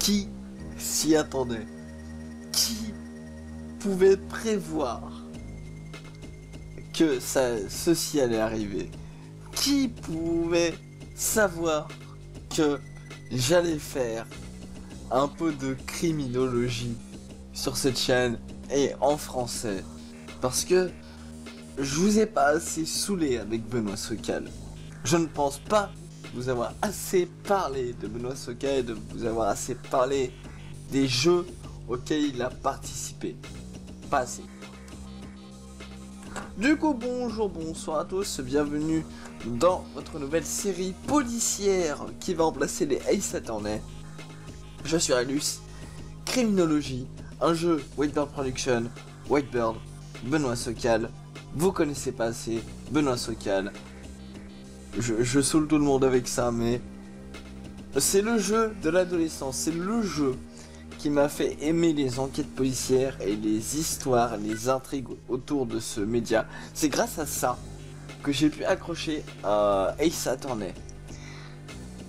Qui s'y attendait? Qui pouvait prévoir que ça, ceci allait arriver? Qui pouvait savoir que j'allais faire un peu de criminologie sur cette chaîne et en français? Parce que je vous ai pas assez saoulé avec Benoît Socal. Je ne pense pas vous avoir assez parlé de Benoît Socal et de vous avoir assez parlé des jeux auxquels il a participé. Pas assez. Du coup, bonjour, bonsoir à tous, bienvenue dans votre nouvelle série policière qui va remplacer les Ace Attorney. Je suis Alus, Criminologie, un jeu Whitebird Production, Whitebird, Benoît Socal, vous connaissez pas assez Benoît Socal. Je, saoule tout le monde avec ça, mais c'est le jeu de l'adolescence, c'est le jeu qui m'a fait aimer les enquêtes policières et les histoires, les intrigues autour de ce média. C'est grâce à ça que j'ai pu accrocher à Ace Attorney.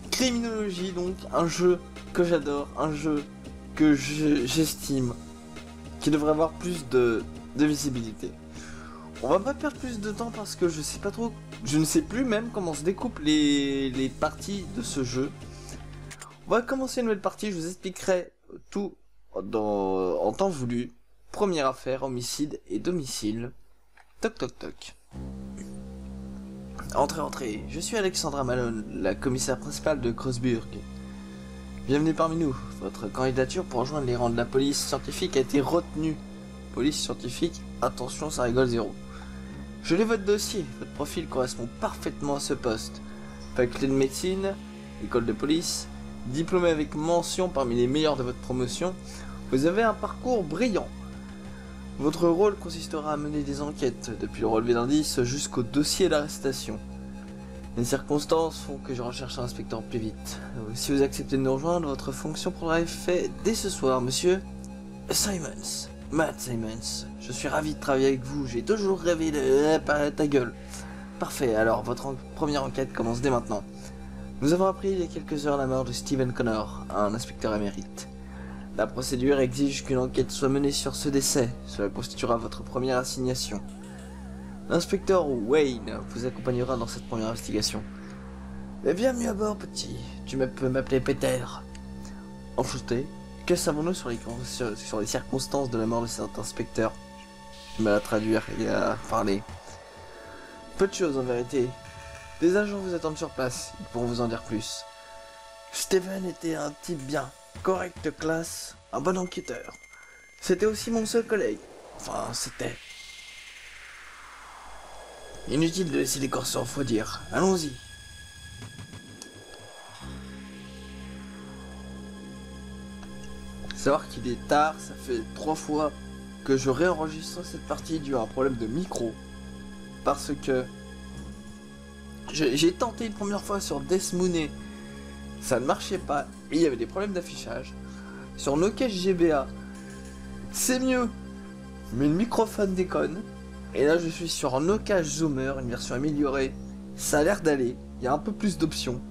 Criminologie donc, un jeu que j'adore, un jeu que j'estime, qui devrait avoir plus de, de visibilité. On va pas perdre plus de temps parce que je sais pas trop, je ne sais plus même comment se découpent les, les parties de ce jeu. On va commencer une nouvelle partie, je vous expliquerai tout en temps voulu. Première affaire, homicide et domicile. Toc toc toc. Entrez, entrez, je suis Alexandra Malone, la commissaire principale de Crossburg. Bienvenue parmi nous. Votre candidature pour rejoindre les rangs de la police scientifique a été retenue. Police scientifique, attention, ça rigole zéro. Je lis votre dossier, votre profil correspond parfaitement à ce poste. Faculté de médecine, école de police, diplômé avec mention parmi les meilleurs de votre promotion, vous avez un parcours brillant. Votre rôle consistera à mener des enquêtes, depuis le relevé d'indices jusqu'au dossier d'arrestation. Les circonstances font que je recherche un inspecteur plus vite. Si vous acceptez de nous rejoindre, votre fonction prendra effet dès ce soir, monsieur Simons. Matt Simons, je suis ravi de travailler avec vous, j'ai toujours rêvé de... Euh, ta gueule. Parfait, alors votre première enquête commence dès maintenant. Nous avons appris il y a quelques heures la mort de Stephen Connor, un inspecteur émérite. La procédure exige qu'une enquête soit menée sur ce décès, cela constituera votre première assignation. L'inspecteur Wayne vous accompagnera dans cette première investigation. Mais bienvenue à bord, petit. Tu peux m'appeler Peter. Enchanté, que savons-nous sur sur, les circonstances de la mort de cet inspecteur? Vais à traduire et à parler. Peu de choses en vérité. Des agents vous attendent sur place, ils pourront vous en dire plus. Steven était un type bien, correct de classe, un bon enquêteur. C'était aussi mon seul collègue. Enfin, c'était. Inutile de laisser les corps en refroidir. Allons-y. Savoir qu'il est tard, ça fait trois fois que je réenregistre cette partie dû à un problème de micro. Parce que j'ai tenté une première fois sur Death ça ne marchait pas, et il y avait des problèmes d'affichage. Sur Nokia GBA, c'est mieux, mais le microphone déconne. Et là je suis sur Nokia Zoomer, une version améliorée. Ça a l'air d'aller, il y a un peu plus d'options.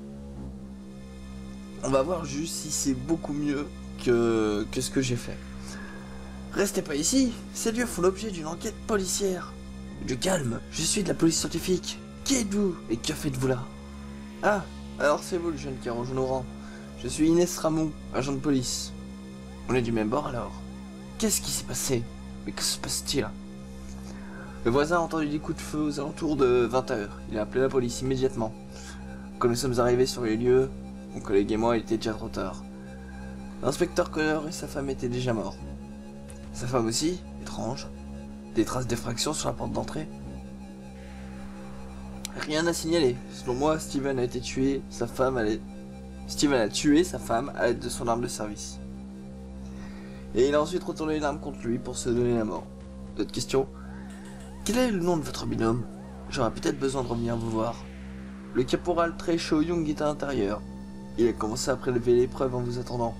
On va voir juste si c'est beaucoup mieux que, ce que j'ai fait. Restez pas ici, ces lieux font l'objet d'une enquête policière. Du calme, je suis de la police scientifique. Qui êtes-vous et que faites-vous là Ah, alors c'est vous le jeune qui rejoint nos rangs. Je suis Inès Ramon, agent de police. On est du même bord alors Qu'est-ce qui s'est passé Mais que se passe-t-il Le voisin a entendu des coups de feu aux alentours de 20h. Il a appelé la police immédiatement. Quand nous sommes arrivés sur les lieux, mon collègue et moi, il était déjà trop tard. L'inspecteur Connor et sa femme étaient déjà morts. Sa femme aussi, étrange. Des traces d'effraction sur la porte d'entrée. Rien à signaler. Selon moi, Steven a été tué, sa femme a... Steven a tué sa femme à l'aide de son arme de service. Et il a ensuite retourné l'arme contre lui pour se donner la mort. D'autres questions? Quel est le nom de votre binôme? J'aurais peut-être besoin de revenir vous voir. Le caporal Trecho Young est à l'intérieur. Il a commencé à prélever les preuves en vous attendant.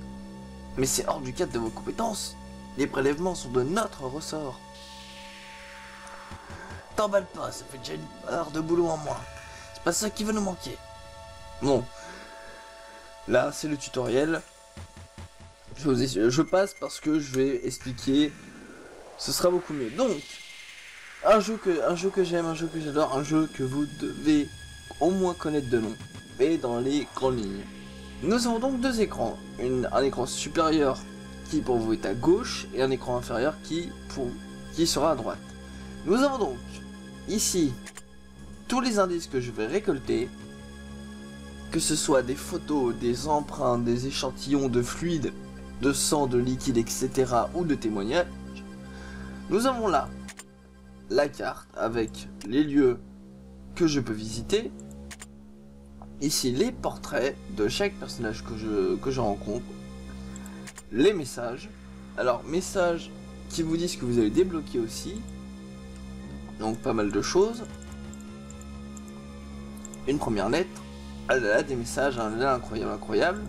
Mais c'est hors du cadre de vos compétences. Les prélèvements sont de notre ressort. T'emballe pas, ça fait déjà une heure de boulot en moins. C'est pas ça qui va nous manquer. Bon. Là, c'est le tutoriel. Je, passe parce que je vais expliquer. Ce sera beaucoup mieux. Donc, un jeu que, un jeu que j'aime, un jeu que j'adore, un jeu que vous devez au moins connaître de nom. Et dans les grandes lignes. Nous avons donc deux écrans. Un écran supérieur qui pour vous est à gauche et un écran inférieur qui, qui sera à droite. Nous avons donc ici tous les indices que je vais récolter, que ce soit des photos, des empreintes, des échantillons de fluide, de sang, de liquide, etc. ou de témoignages. Nous avons là la carte avec les lieux que je peux visiter. Ici les portraits de chaque personnage que je, que je rencontre. Les messages. Alors messages qui vous disent que vous avez débloqué aussi. Donc pas mal de choses. Une première lettre. Ah là là, des messages, là là, incroyable, incroyable.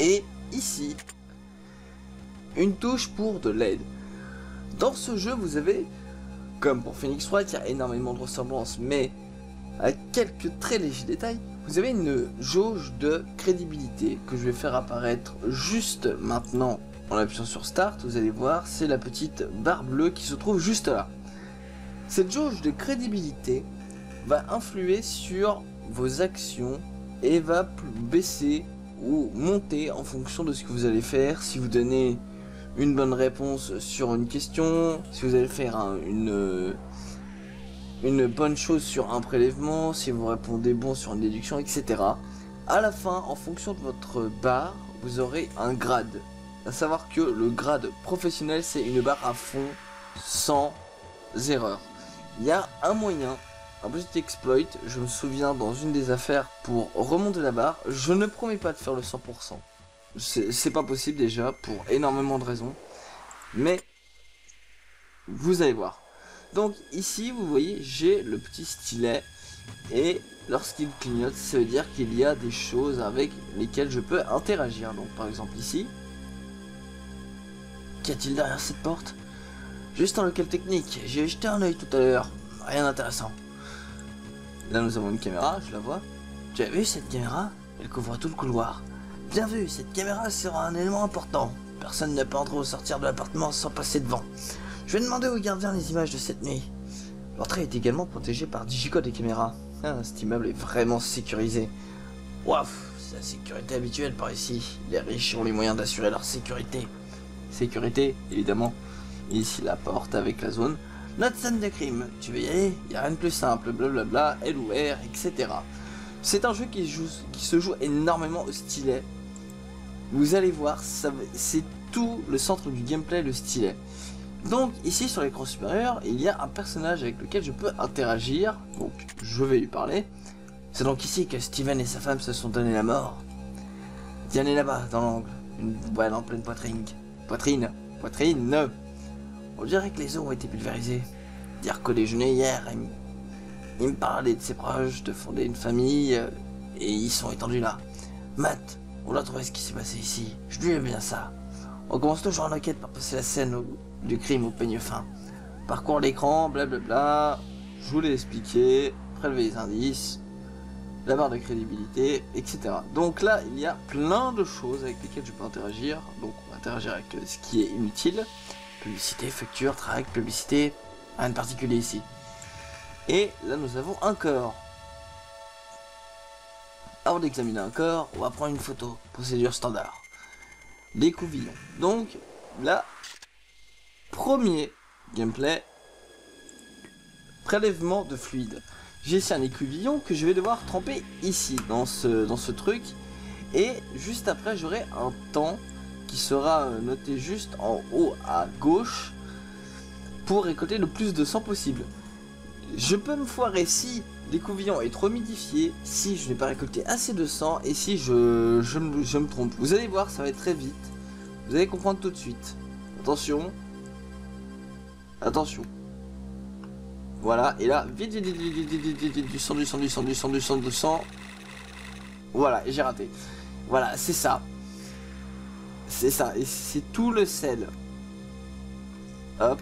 Et ici, une touche pour de l'aide. Dans ce jeu, vous avez, comme pour Phoenix Wright, il y a énormément de ressemblances, mais à quelques très légers détails, vous avez une jauge de crédibilité que je vais faire apparaître juste maintenant en appuyant sur Start. Vous allez voir, c'est la petite barre bleue qui se trouve juste là. Cette jauge de crédibilité va influer sur vos actions et va baisser ou monter en fonction de ce que vous allez faire. Si vous donnez une bonne réponse sur une question, si vous allez faire un- une, une bonne chose sur un prélèvement, si vous répondez bon sur une déduction, etc. À la fin, en fonction de votre barre, vous aurez un grade. À savoir que le grade professionnel, c'est une barre à fond sans erreur. Il y a un moyen, un petit exploit, je me souviens dans une des affaires pour remonter la barre, je ne promets pas de faire le 100%. C'est pas possible déjà pour énormément de raisons. Mais vous allez voir. Donc ici, vous voyez, j'ai le petit stylet et lorsqu'il clignote, ça veut dire qu'il y a des choses avec lesquelles je peux interagir. Donc par exemple ici, qu'y a-t-il derrière cette porte? Juste un local technique, j'ai jeté un œil tout à l'heure, rien d'intéressant. Là nous avons une caméra, je la vois. Tu as vu cette caméra? Elle couvre tout le couloir. Bien vu, cette caméra sera un élément important. Personne ne peut entrer ou sortir de l'appartement sans passer devant. Je vais demander au gardien les images de cette nuit. L'entrée est également protégée par digicode et caméra. Ah, cet immeuble est vraiment sécurisé. Waouh, c'est la sécurité habituelle par ici. Les riches ont les moyens d'assurer leur sécurité. Sécurité, évidemment. Ici la porte avec la zone. Notre scène de crime, tu veux y aller? Y a rien de plus simple, blablabla, L ou R, etc. C'est un jeu qui, joue, qui se joue énormément au stylet. Vous allez voir, c'est tout le centre du gameplay, le stylet. Donc ici sur l'écran supérieur, il y a un personnage avec lequel je peux interagir. Donc je vais lui parler. C'est donc ici que Steven et sa femme se sont donné la mort. Diane est là-bas, dans l'angle. Une balle en pleine poitrine. Poitrine. Poitrine. On dirait que les os ont été pulvérisés. Dire qu'au déjeuner hier, il, me parlait de ses proches, de fonder une famille, euh, et ils sont étendus là. Matt, on doit trouver ce qui s'est passé ici. Je lui ai bien ça. On commence toujours en enquête par passer la scène du crime au peigne fin. Parcours l'écran, blablabla. Je vous l'ai expliqué. Prélever les indices. La barre de crédibilité, etc. Donc là, il y a plein de choses avec lesquelles je peux interagir. Donc on va interagir avec euh, ce qui est inutile. Publicité, facture, track, publicité. Rien de particulier ici. Et là, nous avons un corps. Avant d'examiner un corps, on va prendre une photo. Procédure standard. L'écouvillon. Donc, là, premier gameplay, prélèvement de fluide. J'ai ici un écouvillon que je vais devoir tremper ici, dans ce, dans ce truc. Et juste après, j'aurai un temps qui sera euh, noté juste en haut à gauche pour récolter le plus de sang possible. Je peux me foirer si l'écouvillon est trop humidifié, si je n'ai pas récolté assez de sang et si je, je, me, je me trompe. Vous allez voir, ça va être très vite. Vous allez comprendre tout de suite. Attention. Attention. Voilà, et là, vite, vite, vite, vite, vite, vite, vite, vite, du sang, du sang, du sang, du sang, du sang, du sang. Voilà, j'ai raté. Voilà, c'est ça. C'est ça, et c'est tout le sel. Hop.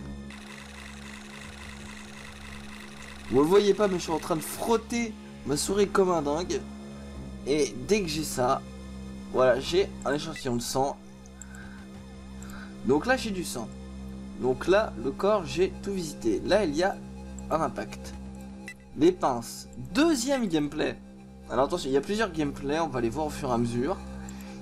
Vous le voyez pas, mais je suis en train de frotter ma souris comme un dingue. Et dès que j'ai ça, Voilà, j'ai un échantillon de sang. Donc là, j'ai du sang. Donc là, le corps, j'ai tout visité. Là, il y a un impact. Les pinces. Deuxième gameplay. Alors attention, il y a plusieurs gameplays, on va les voir au fur et à mesure.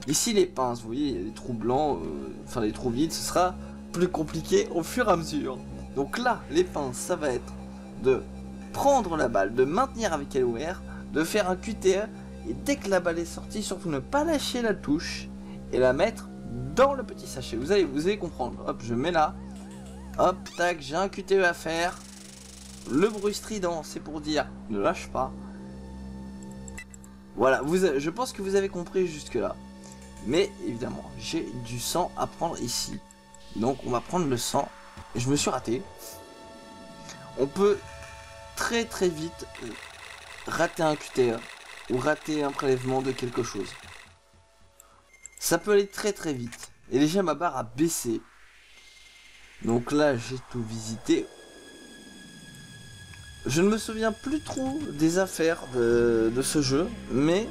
Ici, les pinces, vous voyez, il y a des trous blancs, euh, enfin des trous vides, ce sera plus compliqué au fur et à mesure. Donc là, les pinces, ça va être de prendre la balle, de maintenir avec elle ouvert, de faire un QTE, et dès que la balle est sortie, surtout ne pas lâcher la touche, et la mettre dans le petit sachet. Vous allez, vous allez comprendre. Hop, je mets là. Hop, tac, j'ai un QTE à faire. Le bruit strident, c'est pour dire ne lâche pas. Voilà, vous, je pense que vous avez compris jusque là. Mais évidemment, j'ai du sang à prendre ici. Donc on va prendre le sang. Je me suis raté. On peut très très vite euh, rater un QTE ou rater un prélèvement de quelque chose. Ça peut aller très très vite. Et déjà ma barre a baissé. Donc là j'ai tout visité. Je ne me souviens plus trop des affaires de, de ce jeu, mais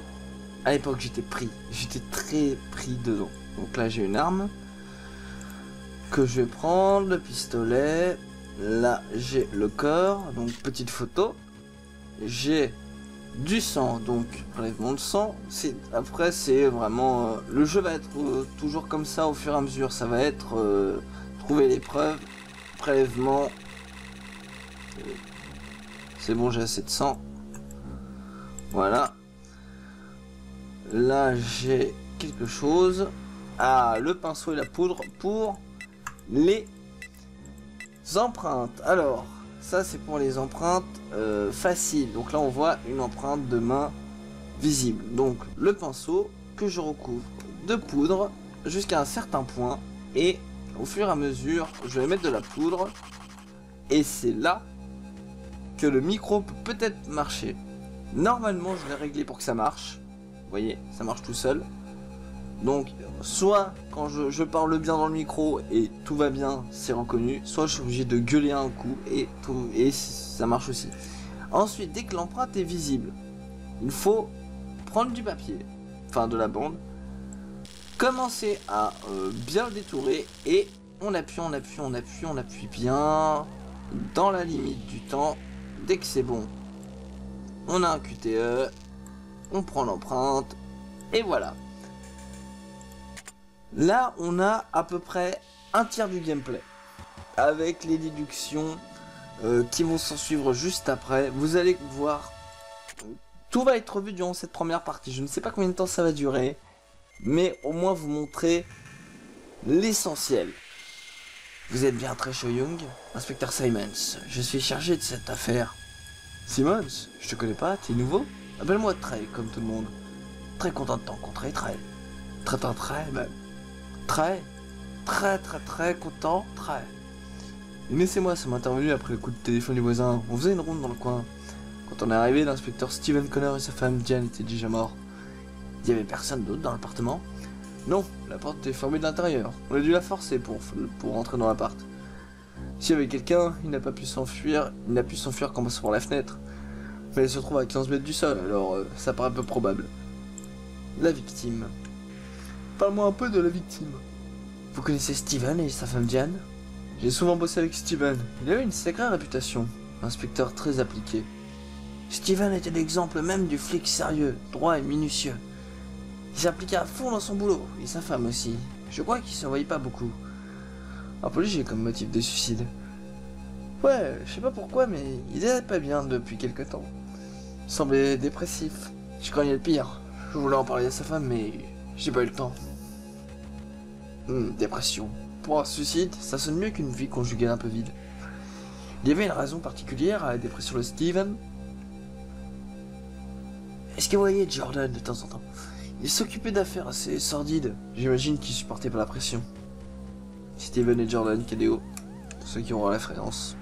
à l'époque j'étais pris. J'étais très pris dedans. Donc là j'ai une arme que je vais prendre, le pistolet. Là j'ai le corps, donc petite photo. J'ai du sang, donc prélèvement de sang. Après c'est vraiment euh, le jeu va être euh, toujours comme ça au fur et à mesure. Ça va être euh, trouver les preuves, prélèvement. C'est bon, j'ai assez de sang. Voilà. Là j'ai quelque chose. Ah, le pinceau et la poudre pour les empreintes. Alors, ça, c'est pour les empreintes euh, faciles. Donc là, on voit une empreinte de main visible. Donc, le pinceau que je recouvre de poudre jusqu'à un certain point. Et au fur et à mesure, je vais mettre de la poudre. Et c'est là que le micro peut peut-être marcher. Normalement, je vais régler pour que ça marche. Vous voyez, ça marche tout seul. Donc, soit quand je, parle bien dans le micro et tout va bien, c'est reconnu, soit je suis obligé de gueuler un coup et, ça marche aussi. Ensuite, dès que l'empreinte est visible, il faut prendre du papier, enfin de la bande, commencer à euh, bien le détourer et on appuie, on appuie, on appuie, on appuie bien dans la limite du temps. Dès que c'est bon, on a un QTE, on prend l'empreinte et voilà. Là, on a à peu près un tiers du gameplay. Avec les déductions euh, qui vont s'en suivre juste après. Vous allez voir, tout va être vu durant cette première partie. Je ne sais pas combien de temps ça va durer. Mais au moins vous montrer l'essentiel. Vous êtes bien très Young, inspecteur Simons. Je suis chargé de cette affaire. Simons, je te connais pas, t'es nouveau? Appelle-moi Trey, comme tout le monde. Très content de t'encontrer, Trey. Très, très, très, même. Très, très, très, très content, très. Laissez-moi, ça m'est intervenu après le coup de téléphone du voisin. On faisait une ronde dans le coin. Quand on est arrivé, l'inspecteur Steven Connor et sa femme Diane étaient déjà morts. Il y avait personne d'autre dans l'appartement? Non, la porte était fermée de l'intérieur. On a dû la forcer pour, pour rentrer dans l'appart. S'il y avait quelqu'un, il n'a pas pu s'enfuir, il n'a pu s'enfuir qu'en passant par la fenêtre. Mais elle se trouve à 15 mètres du sol, alors euh, ça paraît peu probable. La victime. Parle-moi un peu de la victime. Vous connaissez Steven et sa femme Diane? J'ai souvent bossé avec Steven. Il avait une sacrée réputation. Inspecteur très appliqué. Steven était l'exemple même du flic sérieux, droit et minutieux. Il s'appliquait à fond dans son boulot, et sa femme aussi. Je crois qu'il se voyait pas beaucoup. Un peu léger comme motif de suicide. Ouais, je sais pas pourquoi, mais il était pas bien depuis quelque temps. Il semblait dépressif. Je craignais le pire. Je voulais en parler à sa femme, mais j'ai pas eu le temps. Hmm, dépression. Pour un suicide, ça sonne mieux qu'une vie conjugale un peu vide. Il y avait une raison particulière à la dépression de Steven Est-ce que vous voyez Jordan de temps en temps? Il s'occupait d'affaires assez sordides. J'imagine qu'il supportait pas la pression. Steven et Jordan, KDO. Pour ceux qui auront la référence.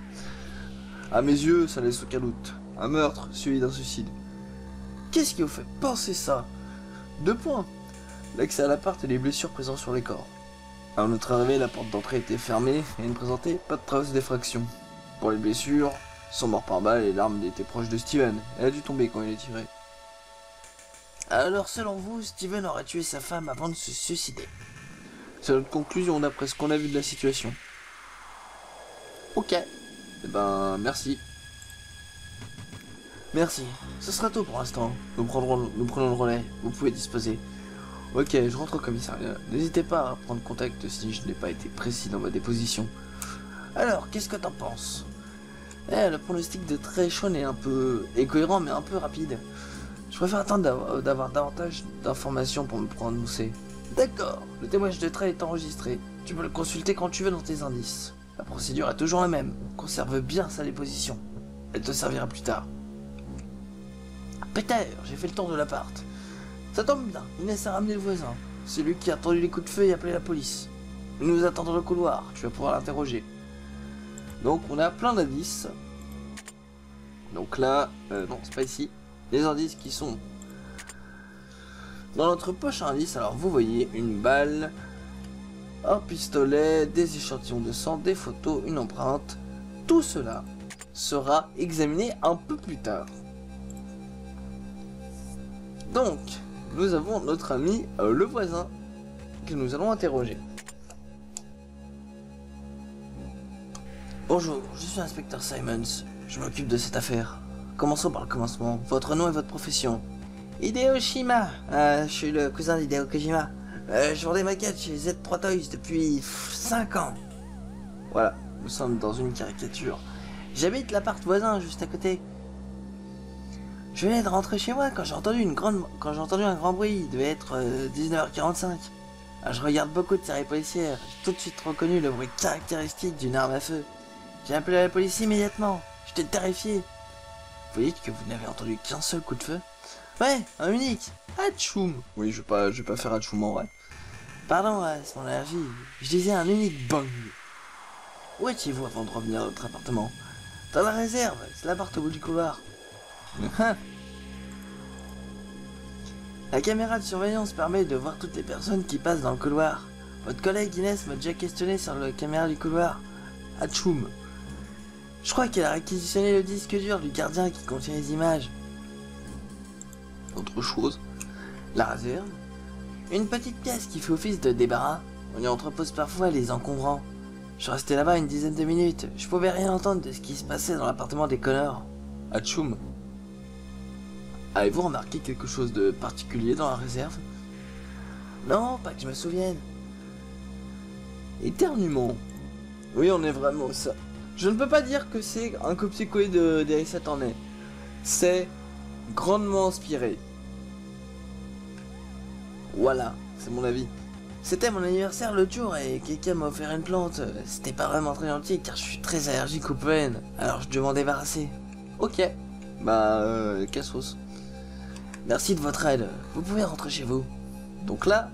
À mes yeux, ça laisse aucun doute. Un meurtre suivi d'un suicide. Qu'est-ce qui vous fait penser ça? Deux points. L'accès à l'appart et les blessures présentes sur les corps. À notre arrivée, la porte d'entrée était fermée et ne présentait pas de traces d'effraction. Pour les blessures, son mort par balle et l'arme était proche de Steven. Elle a dû tomber quand il est tiré. Alors, selon vous, Steven aurait tué sa femme avant de se suicider. C'est notre conclusion d'après ce qu'on a vu de la situation. Ok. Eh ben, merci. Merci. Ce sera tout pour l'instant. Nous prenons le relais. Vous pouvez disposer. Ok, je rentre au commissariat. N'hésitez pas à prendre contact si je n'ai pas été précis dans ma déposition. Alors, qu'est-ce que t'en penses? Eh, le pronostic de Treshon est un peu incohérent, mais un peu rapide. Je préfère attendre d'avoir davantage d'informations pour me prononcer. D'accord, le témoignage de Trey est enregistré. Tu peux le consulter quand tu veux dans tes indices. La procédure est toujours la même. Conserve bien sa déposition. Elle te servira plus tard. Peter, j'ai fait le tour de l'appart. Ça tombe bien, Inès a ramené le voisin. C'est lui qui a entendu les coups de feu et appelé la police. Il nous attend dans le couloir, tu vas pouvoir l'interroger. Donc on a plein d'indices. Donc là, euh, non, c'est pas ici. Les indices qui sont dans notre poche indice. Alors vous voyez une balle, un pistolet, des échantillons de sang, des photos, une empreinte. Tout cela sera examiné un peu plus tard. Donc, nous avons notre ami euh, le voisin que nous allons interroger. Bonjour, je suis inspecteur Simons. Je m'occupe de cette affaire. Commençons par le commencement. Votre nom et votre profession. Hideo Shima. Euh, je suis le cousin d'Hideo Kojima. Euh, je vends des maquettes chez Z3 Toys depuis 5 ans. Voilà, nous sommes dans une caricature. J'habite l'appart voisin juste à côté. Je venais de rentrer chez moi quand j'ai entendu une grande, quand j'ai entendu un grand bruit. Il devait être 19h45. Euh, ah, je regarde beaucoup de séries policières. J'ai tout de suite reconnu le bruit caractéristique d'une arme à feu. J'ai appelé la police immédiatement. J'étais terrifié. Vous dites que vous n'avez entendu qu'un seul coup de feu? Ouais, un unique. Hachoum. Oui, je vais pas, je vais pas faire Hachoum en vrai. Pardon, c'est mon allergie. Je disais un unique bang. Où étiez-vous avant de revenir à votre appartement? Dans la réserve, c'est l'appart au bout du couloir. La caméra de surveillance permet de voir toutes les personnes qui passent dans le couloir. Votre collègue Inès m'a déjà questionné sur la caméra du couloir. Hachoum. Je crois qu'elle a réquisitionné le disque dur du gardien qui contient les images. Autre chose, la réserve. Une petite pièce qui fait office de débarras. On y entrepose parfois les encombrants. Je resté là-bas une dizaine de minutes. Je pouvais rien entendre de ce qui se passait dans l'appartement des Connors. Hachoum. Avez-vous remarqué quelque chose de particulier dans la réserve? Non, pas que je me souvienne. Éternuement. Oui, on est vraiment ça. Je ne peux pas dire que c'est un copier-coller d'Erissa Tornay. C'est grandement inspiré. Voilà, c'est mon avis. C'était mon anniversaire le jour et quelqu'un m'a offert une plante. C'était pas vraiment très gentil car je suis très allergique au pollen. Alors je devais m'en débarrasser. Ok. Bah, euh. Merci de votre aide. Vous pouvez rentrer chez vous. Donc là,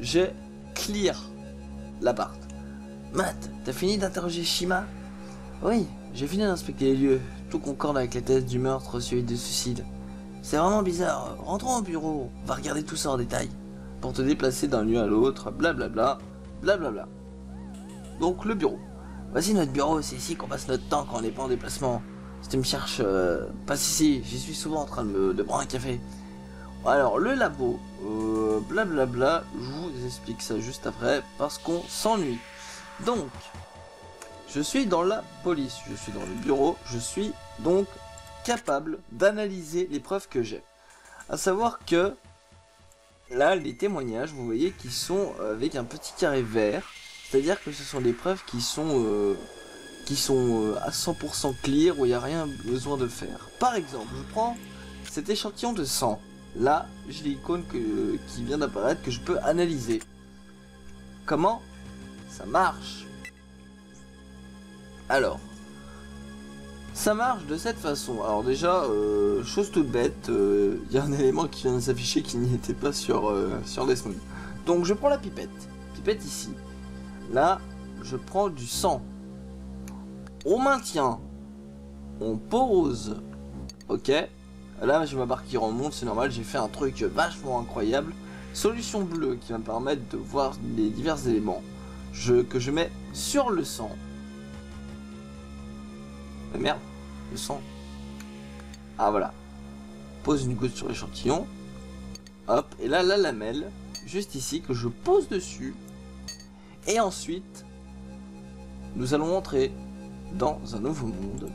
j'ai clear l'appart. Matt, t'as fini d'interroger Shima? Oui, j'ai fini d'inspecter les lieux. Tout concorde avec les thèses du meurtre suivi de suicide. C'est vraiment bizarre. Rentrons au bureau. On va regarder tout ça en détail. Pour te déplacer d'un lieu à l'autre, blablabla, blablabla. Donc le bureau. Voici notre bureau, c'est ici qu'on passe notre temps quand on n'est pas en déplacement. Si tu me cherches, euh, passe ici, j'y suis souvent en train de, me, de prendre un café. Alors, le labo, euh, blablabla, je vous explique ça juste après, parce qu'on s'ennuie. Donc, je suis dans la police, je suis dans le bureau, je suis donc capable d'analyser les preuves que j'ai. À savoir que, là, les témoignages, vous voyez, qui sont avec un petit carré vert, c'est-à-dire que ce sont des preuves qui sont, euh, qui sont euh, à 100% clear, où il n'y a rien besoin de faire. Par exemple, je prends cet échantillon de sang. Là, j'ai l'icône qui vient d'apparaître que je peux analyser. Comment ça marche? Alors, ça marche de cette façon. Alors déjà, euh, chose toute bête, il euh, y a un élément qui vient de s'afficher qui n'y était pas sur, euh, sur. Donc je prends la pipette. Pipette ici. Là, je prends du sang. On maintient. On pose. Ok. Là, j'ai ma barre qui remonte, c'est normal, j'ai fait un truc vachement incroyable. Solution bleue qui va me permettre de voir les divers éléments je, que je mets sur le sang. Mais merde, le sang. Ah voilà. Pose une goutte sur l'échantillon. Hop, et là, la lamelle, juste ici, que je pose dessus. Et ensuite, nous allons entrer dans un nouveau monde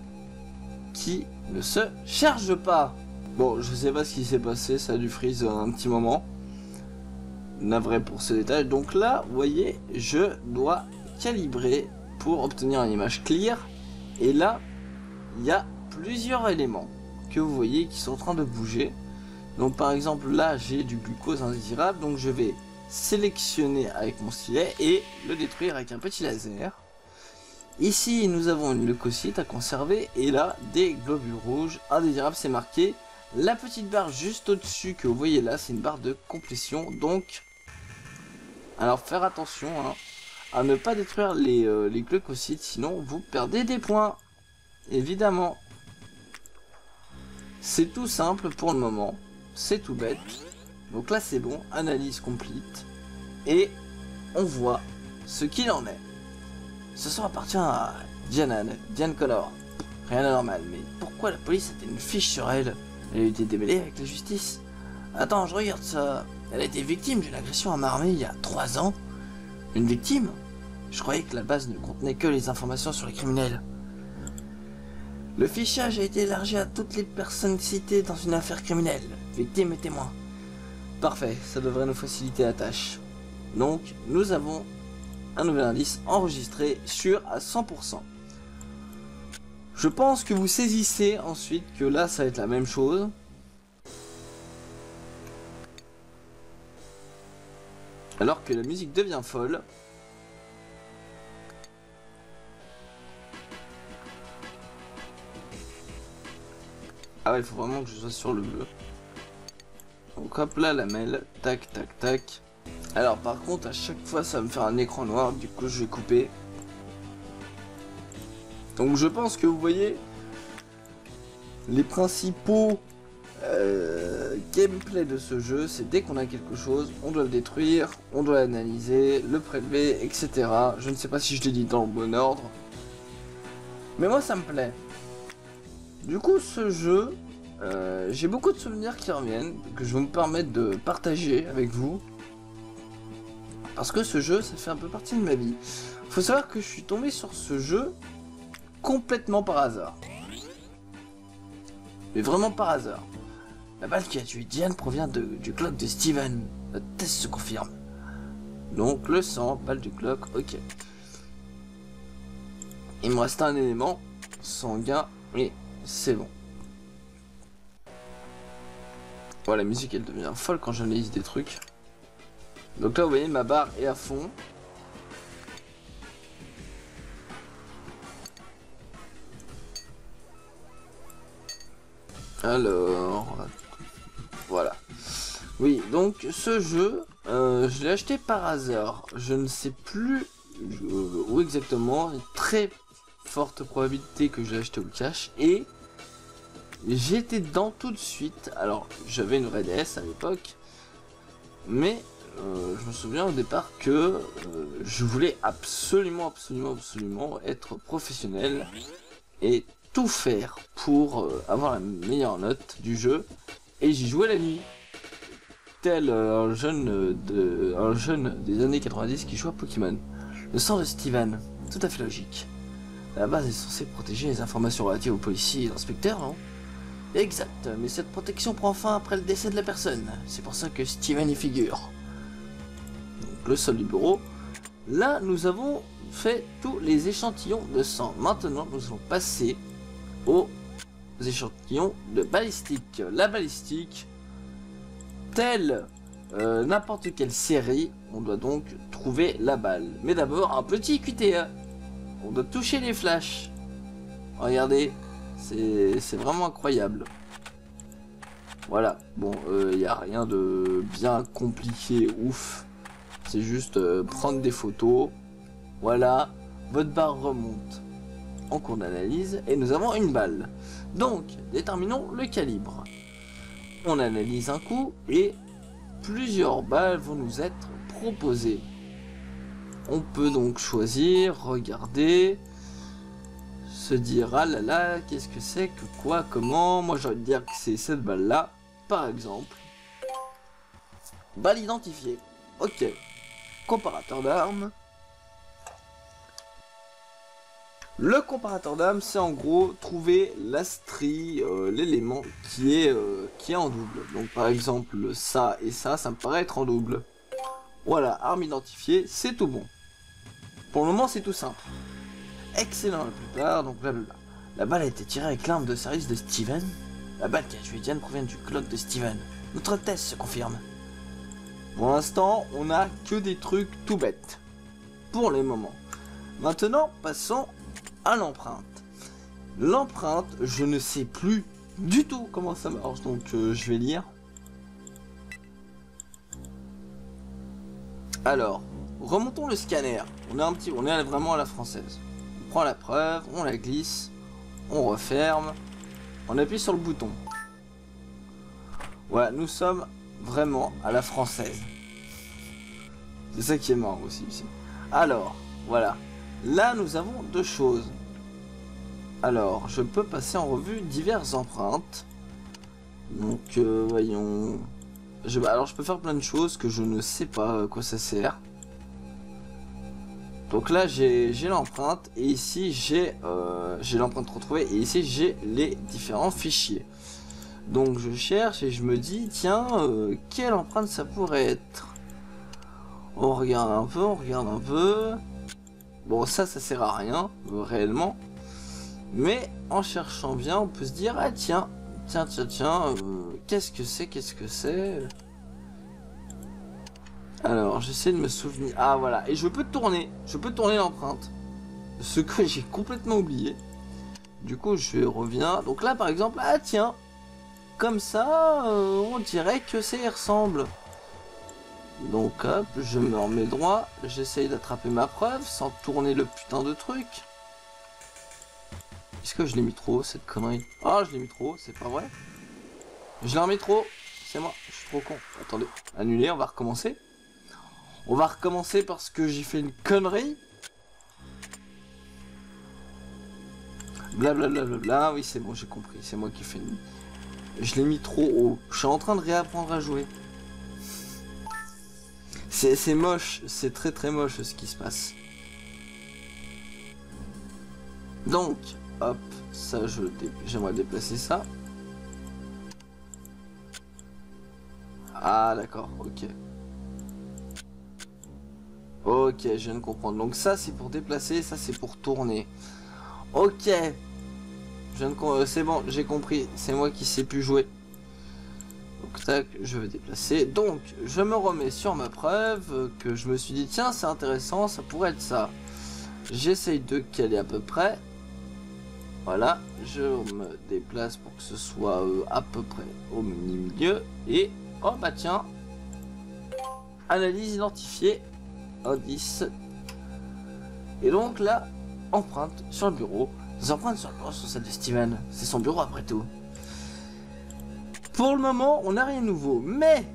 qui ne se charge pas. Bon, je sais pas ce qui s'est passé, ça a dû freeze un petit moment. Navré pour ce détail. Donc là, vous voyez, je dois calibrer pour obtenir une image clear. Et là, il y a plusieurs éléments que vous voyez qui sont en train de bouger. Donc par exemple, là, j'ai du glucose indésirable. Donc je vais sélectionner avec mon stylet et le détruire avec un petit laser. Ici, nous avons une leucocyte à conserver et là, des globules rouges indésirables, c'est marqué. La petite barre juste au-dessus que vous voyez là, c'est une barre de complétion. Donc, alors faire attention hein, à ne pas détruire les, euh, les glucocytes, sinon vous perdez des points. Évidemment. C'est tout simple pour le moment. C'est tout bête. Donc là, c'est bon. Analyse complète. Et on voit ce qu'il en est. Ce son appartient à Dianan, Diane Connor. Rien d'anormal, mais pourquoi la police a-t-elle une fiche sur elle? Elle a été démêlée avec la justice Attends, je regarde ça. Elle a été victime d'une agression à armée il y a 3 ans. Une victime Je croyais que la base ne contenait que les informations sur les criminels. Le fichage a été élargi à toutes les personnes citées dans une affaire criminelle, victimes et témoins. Parfait, ça devrait nous faciliter la tâche. Donc, nous avons un nouvel indice enregistré sûr à 100%. Je pense que vous saisissez ensuite que là, ça va être la même chose. Alors que la musique devient folle. Ah ouais, il faut vraiment que je sois sur le bleu. Donc hop là, la mail. Tac, tac, tac. Alors par contre, à chaque fois, ça va me faire un écran noir. Du coup, je vais couper. Donc je pense que vous voyez les principaux euh, gameplay de ce jeu, c'est dès qu'on a quelque chose, on doit le détruire, on doit l'analyser, le prélever, etc. Je ne sais pas si je l'ai dit dans le bon ordre. Mais moi ça me plaît. Du coup ce jeu, euh, j'ai beaucoup de souvenirs qui reviennent, que je vais me permettre de partager avec vous. Parce que ce jeu, ça fait un peu partie de ma vie. Faut savoir que je suis tombé sur ce jeu complètement par hasard. Mais vraiment par hasard. La balle qui a tué Diane provient du clock de Steven. Le test se confirme. Donc le sang, balle du clock, ok. Il me reste un élément sanguin et c'est bon. Voilà, la musique elle devient folle quand j'analyse des trucs. Donc là vous voyez ma barre est à fond. Alors, voilà. Oui, donc ce jeu, euh, je l'ai acheté par hasard. Je ne sais plus où exactement. Très forte probabilité que je l'ai acheté au cash. Et j'étais dedans tout de suite. Alors, j'avais une vraie DS à l'époque. Mais euh, je me souviens au départ que euh, je voulais absolument, absolument, absolument être professionnel et tout faire pour euh, avoir la meilleure note du jeu. Et j'y jouais la nuit. Tel un jeune, de, un jeune des années 90 qui joue à Pokémon. Le sang de Steven, tout à fait logique. La base est censée protéger les informations relatives aux policiers et inspecteurs, non? Exact, mais cette protection prend fin après le décès de la personne. C'est pour ça que Steven y figure le sol du bureau. Là, nous avons fait tous les échantillons de sang. Maintenant, nous allons passer aux échantillons de balistique. La balistique, telle euh, n'importe quelle série, on doit donc trouver la balle. Mais d'abord, un petit QTA. On doit toucher les flashs. Regardez, c'est vraiment incroyable. Voilà, bon, il euh, n'y a rien de bien compliqué, ouf. C'est juste euh, prendre des photos. Voilà, votre barre remonte en cours d'analyse et nous avons une balle. Donc, déterminons le calibre. On analyse un coup et plusieurs balles vont nous être proposées. On peut donc choisir, regarder, se dire ah là là, qu'est-ce que c'est, que quoi, comment. Moi de dire que c'est cette balle là, par exemple. Balle identifiée. Ok. Comparateur d'armes. Le comparateur d'armes, c'est en gros trouver l'astrie, euh, l'élément qui est euh, qui est en double. Donc par exemple ça et ça, ça me paraît être en double. Voilà, arme identifiée, c'est tout bon. Pour le moment, c'est tout simple. Excellent la plupart, donc blablabla. La balle a été tirée avec l'arme de service de Steven. La balle qui a tué Diane provient du clock de Steven. Notre test se confirme. Pour l'instant, on a que des trucs tout bêtes. Pour les moments. Maintenant, passons à l'empreinte. L'empreinte, je ne sais plus du tout comment ça marche, donc euh, je vais lire. Alors, remontons le scanner. On est un petit, on est vraiment à la française. On prend la preuve, on la glisse, on referme, on appuie sur le bouton. Voilà, nous sommes vraiment à la française. C'est ça qui est marrant aussi. Alors, voilà. Là, nous avons deux choses. Alors, je peux passer en revue diverses empreintes. Donc, euh, voyons... Je, alors, je peux faire plein de choses que je ne sais pas à quoi ça sert. Donc là, j'ai l'empreinte et ici, j'ai euh, j'ai l'empreinte retrouvée et ici, j'ai les différents fichiers. Donc, je cherche et je me dis, tiens, euh, quelle empreinte ça pourrait être? On regarde un peu, on regarde un peu. Bon, ça, ça sert à rien, réellement. Mais en cherchant bien, on peut se dire, ah tiens, tiens, tiens, tiens, euh, qu'est-ce que c'est, qu'est-ce que c'est? Alors, j'essaie de me souvenir. Ah voilà, et je peux tourner, je peux tourner l'empreinte. Ce que j'ai complètement oublié. Du coup, je reviens. Donc là, par exemple, ah tiens, comme ça, euh, on dirait que ça y ressemble. Donc hop, je me remets droit, j'essaye d'attraper ma preuve sans tourner le putain de truc. Est-ce que je l'ai mis trop, cette connerie? Ah, je l'ai mis trop, c'est pas vrai Je l'ai remis trop, c'est moi, je suis trop con. Attendez, annuler, on va recommencer. On va recommencer parce que j'ai fait une connerie. Blablabla, bla, bla, bla. oui c'est bon, j'ai compris, c'est moi qui fais une... Je l'ai mis trop haut. Je suis en train de réapprendre à jouer. C'est moche, c'est très très moche ce qui se passe. Donc, hop, ça je j'aimerais déplacer ça. Ah d'accord, ok. Ok, je viens de comprendre. Donc ça c'est pour déplacer, ça c'est pour tourner. Ok. Euh, c'est bon, j'ai compris. C'est moi qui sais plus jouer. Donc tac, je vais déplacer. Donc, je me remets sur ma preuve que je me suis dit, tiens, c'est intéressant, ça pourrait être ça. J'essaye de caler à peu près. Voilà, je me déplace pour que ce soit euh, à peu près au milieu. Et, oh bah tiens, analyse identifiée, indice. Et donc là, empreinte sur le bureau. Les empreintes sur le bureau sont celles de Steven. C'est son bureau après tout. Pour le moment, on n'a rien de nouveau, mais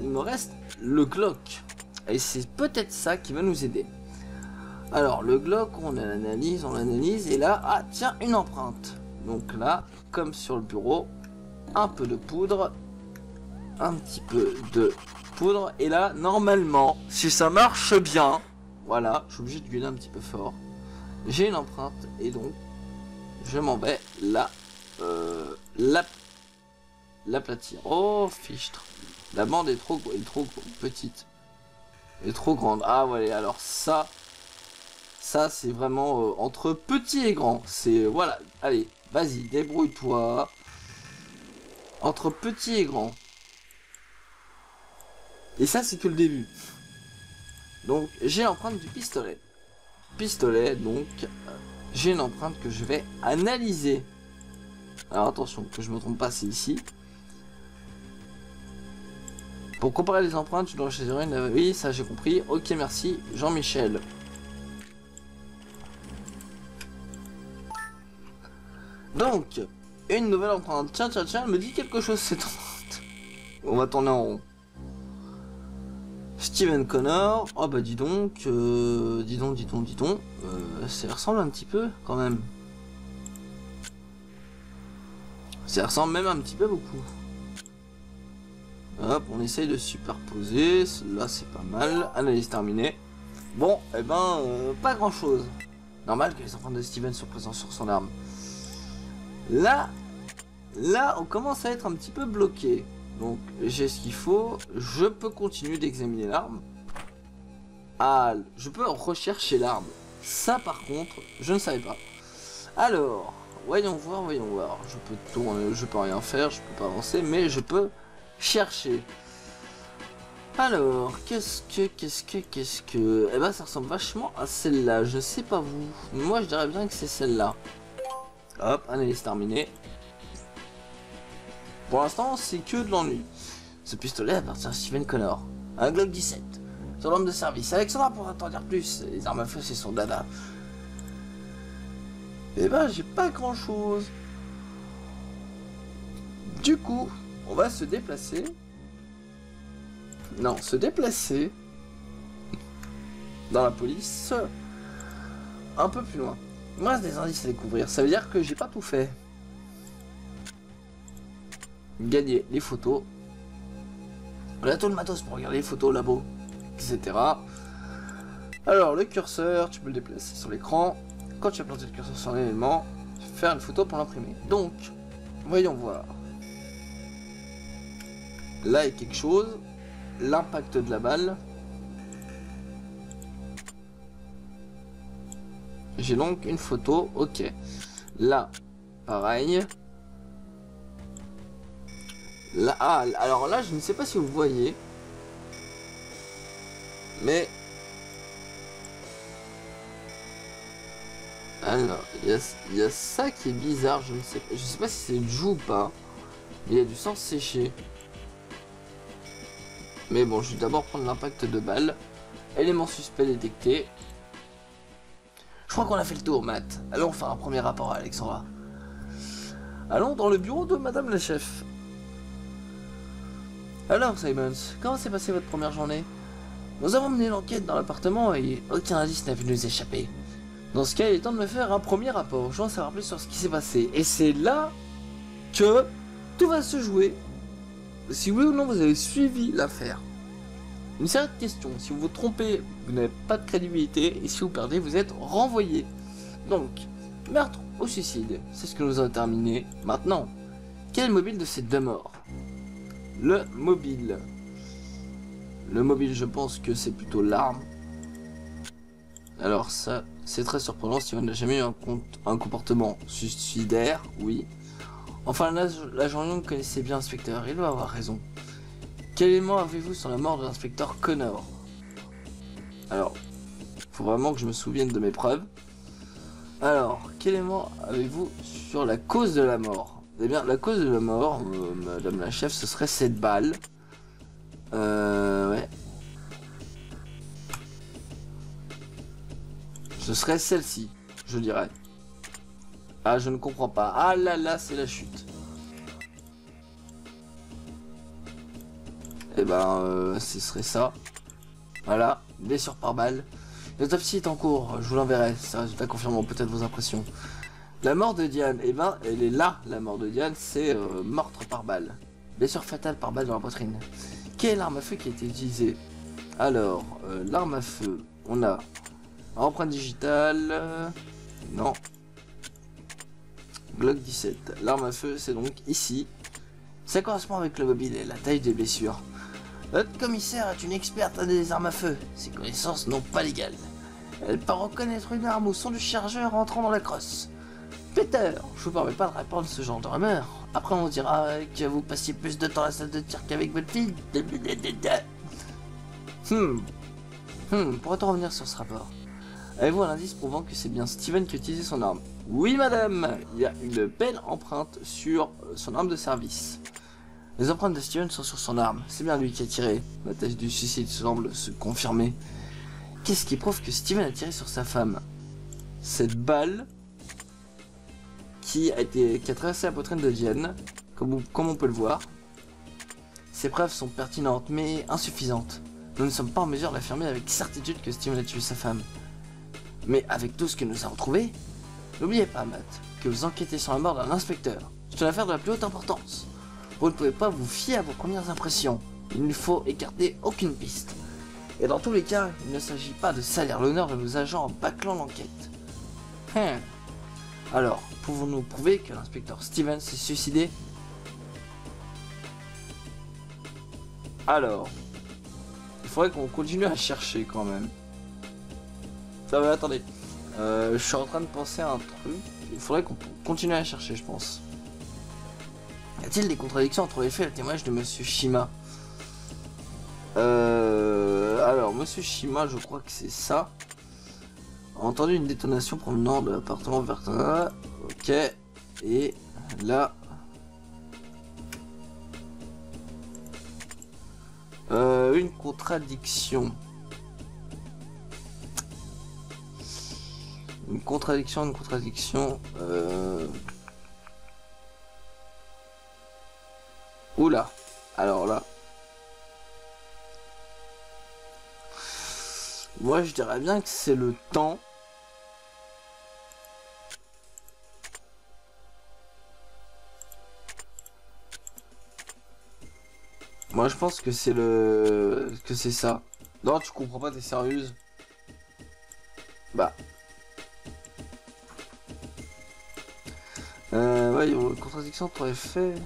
il me reste le Glock. Et c'est peut-être ça qui va nous aider. Alors, le Glock, on l'analyse, on l'analyse, et là, ah tiens, une empreinte. Donc là, comme sur le bureau, un peu de poudre, un petit peu de poudre, et là, normalement, si ça marche bien, voilà, je suis obligé de gueuler un petit peu fort, j'ai une empreinte, et donc, je m'en vais là, euh, la l'aplatir. Oh, fichtre. La bande est trop, est trop petite. Est trop grande. Ah ouais, alors ça, ça c'est vraiment euh, entre petit et grand. C'est, voilà, allez, vas-y, débrouille-toi. Entre petit et grand. Et ça, c'est que le début. Donc, j'ai l'empreinte du pistolet. Pistolet, donc, euh, j'ai une empreinte que je vais analyser. Alors attention, que je me trompe pas, c'est ici. Pour comparer les empreintes, tu dois choisir une. Oui, ça j'ai compris. Ok, merci, Jean-Michel. Donc, une nouvelle empreinte. Tiens, tiens, tiens, me dit quelque chose cette empreinte. On va tourner en rond. Steven Connor. Oh bah dis donc, euh, dis donc, dis donc, dis donc. Euh, ça ressemble un petit peu quand même. Ça ressemble même un petit peu beaucoup. Hop, on essaye de superposer. Là, c'est pas mal. Analyse terminée. Bon, eh ben, euh, pas grand chose. Normal que les enfants de Steven soient présents sur son arme. Là, là, on commence à être un petit peu bloqué. Donc, j'ai ce qu'il faut. Je peux continuer d'examiner l'arme. Ah, je peux rechercher l'arme. Ça, par contre, je ne savais pas. Alors, voyons voir, voyons voir. Je peux tourner, je peux rien faire, je peux pas avancer, mais je peux chercher. Alors, qu'est-ce que, qu'est-ce que, qu'est-ce que... Eh ben, ça ressemble vachement à celle-là. Je sais pas vous. Moi, je dirais bien que c'est celle-là. Hop, analyse terminée. Pour l'instant, c'est que de l'ennui. Ce pistolet appartient à Steven Connor. Un Glock 17. Son homme de service. Alexandra pourra t'en dire plus. Les armes à feu, c'est son dada. Eh ben, j'ai pas grand chose. Du coup, on va se déplacer. Non, se déplacer dans la police un peu plus loin. Il me reste des indices à découvrir. Ça veut dire que j'ai pas tout fait. Gagner les photos. On a tout le matos pour regarder les photos labo, etc. Alors, le curseur, tu peux le déplacer sur l'écran. Quand tu as planté le curseur sur l'élément, faire une photo pour l'imprimer. Donc, voyons voir. Là est quelque chose. L'impact de la balle. J'ai donc une photo, ok. Là, pareil. Là, ah, alors là, je ne sais pas si vous voyez. Mais... Alors, il y, a ça qui est bizarre, je ne sais pas, si c'est du ou pas. Il y a du sang séché. Mais bon, je vais d'abord prendre l'impact de balle. Élément suspect détecté. Je crois qu'on a fait le tour, Matt. Allons faire un premier rapport à Alexandra. Allons dans le bureau de Madame la chef. Alors, Simons, comment s'est passée votre première journée? Nous avons mené l'enquête dans l'appartement et aucun indice n'a vu nous échapper. Dans ce cas, il est temps de me faire un premier rapport. Je savoir plus sur ce qui s'est passé. Et c'est là que tout va se jouer si oui ou non vous avez suivi l'affaire. Une série de questions. Si vous vous trompez, vous n'avez pas de crédibilité. Et si vous perdez, vous êtes renvoyé. Donc, meurtre ou suicide, c'est ce que nous avons terminé. Maintenant, quel est le mobile de ces deux morts? Le mobile. Le mobile, je pense que c'est plutôt l'arme. Alors ça, c'est très surprenant si on n'a jamais eu un, un comportement suicidaire, oui. Enfin, l'agent Young connaissait bien l'inspecteur, il doit avoir raison. Quel élément avez-vous sur la mort de l'inspecteur Connor? Alors, faut vraiment que je me souvienne de mes preuves. Alors, quel élément avez-vous sur la cause de la mort? Eh bien, la cause de la mort, euh, madame la chef, ce serait cette balle. Euh, ouais. Ce serait celle-ci, je dirais. Ah, je ne comprends pas. Ah là là, c'est la chute. Eh ben, euh, ce serait ça. Voilà, blessure par balle. L'autopsie est en cours, je vous l'enverrai. Ça résultat confirmant peut-être vos impressions. La mort de Diane, eh ben, elle est là, la mort de Diane, c'est euh, meurtre par balle. Blessure fatale par balle dans la poitrine. Quelle arme à feu qui a été utilisée? Alors, euh, l'arme à feu, on a empreinte digitale. non, Glock 17. L'arme à feu, c'est donc ici. Ça correspond avec le mobile et la taille des blessures. Notre commissaire est une experte à des armes à feu. Ses connaissances n'ont pas l'égal. Elle peut reconnaître une arme au son du chargeur entrant dans la crosse. Peter, je vous permets pas de répondre ce genre de rumeur. Après, on dira que vous passiez plus de temps à la salle de tir qu'avec votre fille. Hmm. Hmm, pourrait-on revenir sur ce rapport Avez-vous un indice prouvant que c'est bien Steven qui a utilisé son arme? Oui, madame, il y a une belle empreinte sur son arme de service. Les empreintes de Steven sont sur son arme. C'est bien lui qui a tiré. La thèse du suicide semble se confirmer. Qu'est-ce qui prouve que Steven a tiré sur sa femme? Cette balle qui a, été, qui a traversé la poitrine de Diane, comme, comme on peut le voir. Ces preuves sont pertinentes, mais insuffisantes. Nous ne sommes pas en mesure d'affirmer avec certitude que Steven a tué sa femme. Mais avec tout ce que nous avons trouvé, N'oubliez pas, Matt, que vous enquêtez sur la mort d'un inspecteur. C'est une affaire de la plus haute importance. Vous ne pouvez pas vous fier à vos premières impressions. Il ne faut écarter aucune piste. Et dans tous les cas, il ne s'agit pas de salir l'honneur de nos agents en bâclant l'enquête. Hum. Alors, pouvons-nous prouver que l'inspecteur Stevens s'est suicidé? Alors, il faudrait qu'on continue à chercher quand même. Attendez. Euh, je suis en train de penser à un truc. Il faudrait qu'on continue à chercher, je pense. Y a-t-il des contradictions entre les faits et le témoignage de Monsieur Shima? Euh, Alors, Monsieur Shima, je crois que c'est ça. A entendu une détonation provenant de l'appartement vers Ok. Et là. Euh, une contradiction. Une contradiction, une contradiction. Euh... Oula. Alors là. Moi je dirais bien que c'est le temps. Moi je pense que c'est le... que c'est ça. Non tu comprends pas, t'es sérieuse Bah. Euh, une contradiction les faits.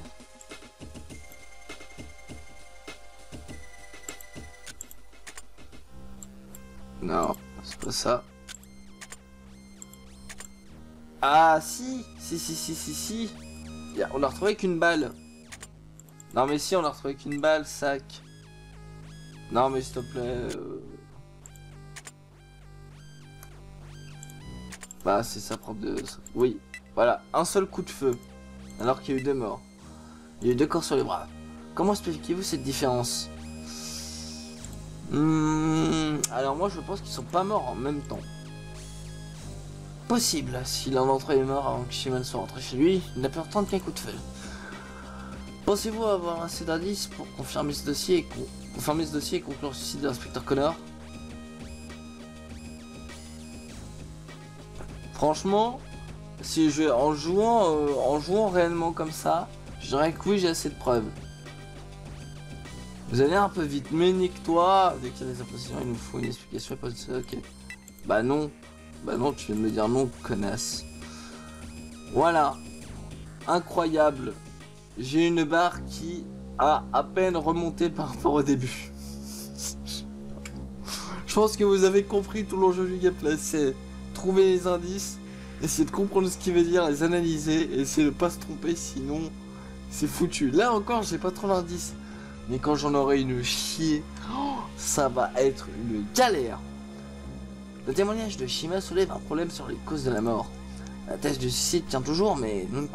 Non, c'est pas ça. Ah si, si, si, si, si, si. On a retrouvé qu'une balle. Non mais si, on a retrouvé qu'une balle, sac. Non mais s'il te plaît. Euh. Bah c'est ça propre de... Oui, voilà, un seul coup de feu. Alors qu'il y a eu deux morts. Il y a eu deux corps sur les bras. Comment expliquez-vous cette différence Hmm, alors moi je pense qu'ils sont pas morts en même temps. Possible, si l'un d'entre eux est mort avant que Shimon soit rentré chez lui, il n'a pu entendre qu'un coup de feu. Pensez-vous avoir assez d'indices pour confirmer ce dossier et confirmer ce dossier et conclure le suicide de l'inspecteur Connor? Franchement, si je en jouant euh, en jouant réellement comme ça, je dirais que oui j'ai assez de preuves. Vous allez un peu vite, mais nique-toi Dès qu'il y a des impositions, il nous faut une explication. Ok. Bah non. Bah non, tu viens de me dire non, connasse. Voilà. Incroyable. J'ai une barre qui a à peine remonté par rapport au début. Je pense que vous avez compris tout l'enjeu du gameplay. C'est trouver les indices, essayer de comprendre ce qu'il veut dire, les analyser, essayer de pas se tromper, sinon c'est foutu. Là encore, j'ai pas trop l'indice. Mais quand j'en aurai une chier, ça va être une galère. Le témoignage de Shima soulève un problème sur les causes de la mort. La thèse du suicide tient toujours, mais nous ne,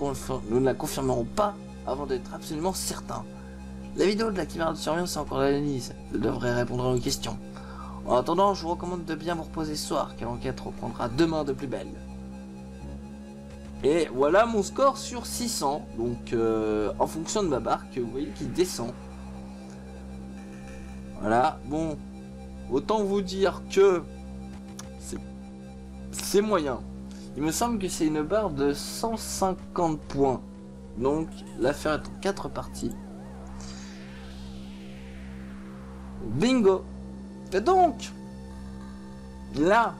nous ne la confirmerons pas avant d'être absolument certains. La vidéo de la caméra de surveillance est encore l'analyse. Elle devrait répondre à nos questions. En attendant, je vous recommande de bien vous reposer ce soir, car l'enquête reprendra demain de plus belle. Et voilà mon score sur 600. Donc, euh, en fonction de ma barque, vous voyez qu'il descend. Voilà, bon, autant vous dire que c'est moyen. Il me semble que c'est une barre de 150 points. Donc, l'affaire est en 4 parties. Bingo Et donc, là,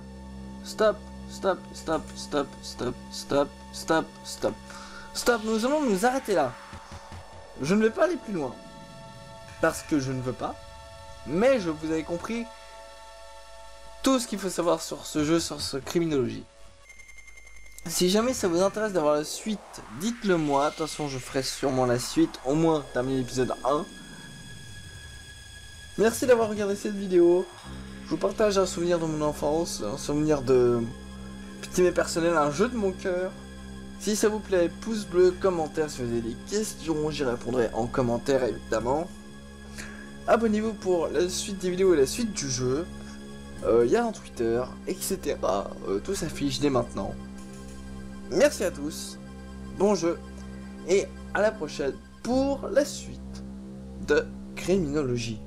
stop, stop, stop, stop, stop, stop, stop, stop. Stop, nous allons nous arrêter là. Je ne vais pas aller plus loin. Parce que je ne veux pas. Mais je vous avais compris tout ce qu'il faut savoir sur ce jeu, sur ce criminologie. Si jamais ça vous intéresse d'avoir la suite, dites-le moi. Attention, je ferai sûrement la suite, au moins terminer l'épisode 1. Merci d'avoir regardé cette vidéo. Je vous partage un souvenir de mon enfance, un souvenir de petit mais personnel, un jeu de mon cœur. Si ça vous plaît, pouce bleu, commentaire si vous avez des questions, j'y répondrai en commentaire évidemment. Abonnez-vous pour la suite des vidéos et la suite du jeu. Il euh, y a un Twitter, etc. Euh, tout s'affiche dès maintenant. Merci à tous, bon jeu, et à la prochaine pour la suite de Criminologie.